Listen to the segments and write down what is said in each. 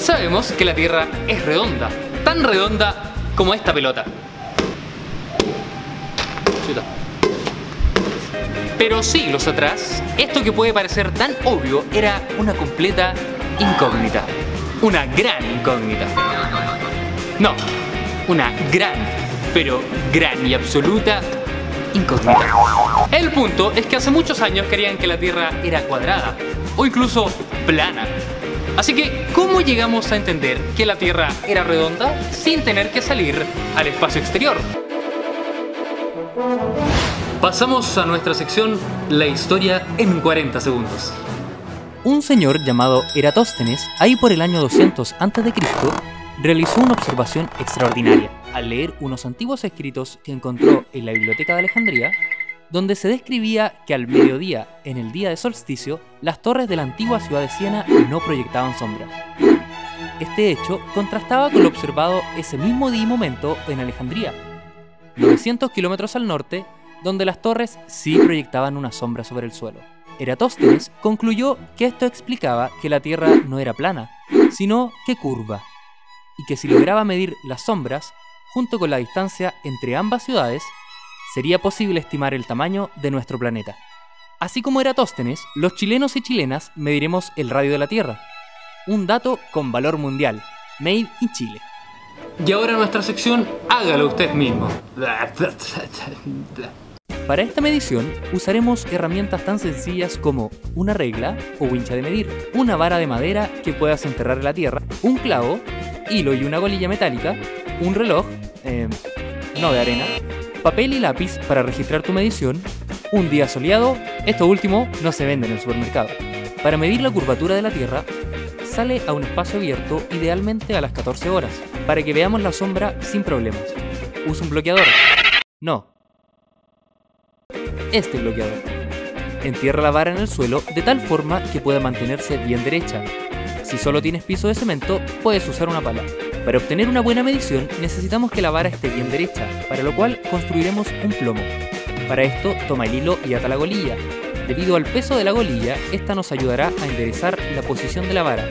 sabemos que la Tierra es redonda, tan redonda como esta pelota. Pero siglos atrás, esto que puede parecer tan obvio era una completa incógnita. Una gran incógnita. No, una gran, pero gran y absoluta incógnita. El punto es que hace muchos años creían que la Tierra era cuadrada o incluso plana. Así que, ¿cómo llegamos a entender que la Tierra era redonda sin tener que salir al espacio exterior? Pasamos a nuestra sección La historia en 40 segundos. Un señor llamado Eratóstenes, ahí por el año 200 a.C., realizó una observación extraordinaria al leer unos antiguos escritos que encontró en la Biblioteca de Alejandría, donde se describía que al mediodía, en el día de solsticio, las torres de la antigua ciudad de Siena no proyectaban sombra. Este hecho contrastaba con lo observado ese mismo día y momento en Alejandría, 900 kilómetros al norte, donde las torres sí proyectaban una sombra sobre el suelo. Eratóstenes concluyó que esto explicaba que la Tierra no era plana, sino que curva, y que si lograba medir las sombras, junto con la distancia entre ambas ciudades, sería posible estimar el tamaño de nuestro planeta. Así como Eratóstenes, los chilenos y chilenas mediremos el radio de la Tierra. Un dato con valor mundial, made in Chile. Y ahora nuestra sección Hágalo usted mismo. Para esta medición usaremos herramientas tan sencillas como una regla o wincha de medir, una vara de madera que puedas enterrar en la tierra, un clavo, hilo y una golilla metálica, un reloj, eh, no de arena, papel y lápiz para registrar tu medición, un día soleado, esto último no se vende en el supermercado. Para medir la curvatura de la Tierra, sale a un espacio abierto idealmente a las 14 horas, para que veamos la sombra sin problemas. Usa un bloqueador. No, este bloqueador. Entierra la vara en el suelo de tal forma que pueda mantenerse bien derecha. Si solo tienes piso de cemento, puedes usar una pala. Para obtener una buena medición necesitamos que la vara esté bien derecha, para lo cual construiremos un plomo. Para esto toma el hilo y ata la golilla. Debido al peso de la golilla, esta nos ayudará a enderezar la posición de la vara.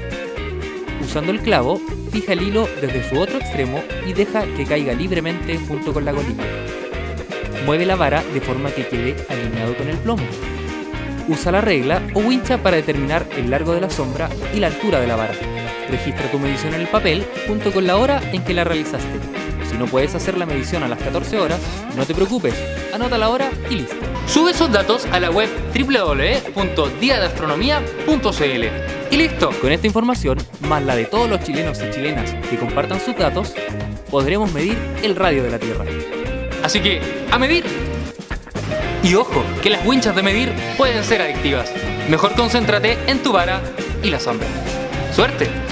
Usando el clavo, fija el hilo desde su otro extremo y deja que caiga libremente junto con la golilla. Mueve la vara de forma que quede alineado con el plomo. Usa la regla o wincha para determinar el largo de la sombra y la altura de la vara. Registra tu medición en el papel junto con la hora en que la realizaste. Si no puedes hacer la medición a las 14 horas, no te preocupes, anota la hora y listo. Sube esos datos a la web www.diadeastronomía.cl y listo. Con esta información, más la de todos los chilenos y chilenas que compartan sus datos, podremos medir el radio de la Tierra. Así que, a medir. Y ojo, que las winchas de medir pueden ser adictivas. Mejor concéntrate en tu vara y la sombra. ¡Suerte!